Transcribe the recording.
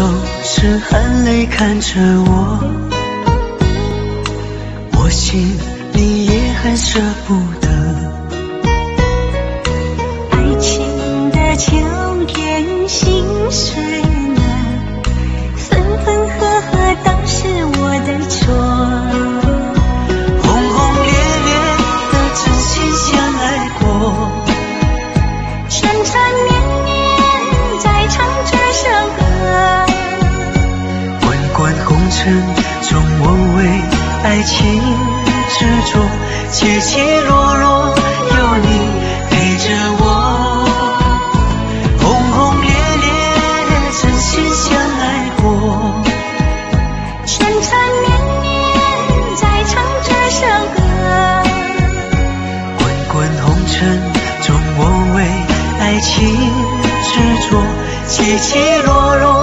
总是含泪看着我，我心里也很舍不得。爱情的秋天，心碎了，分分合合都是我的错。轰轰烈烈的真心相爱过，缠缠绵滚红尘中，我为爱情执着，起起落落有你陪着我。轰轰烈烈真心相爱过，缠缠绵绵在唱这首歌。滚滚红尘中，我为爱情执着，起起落落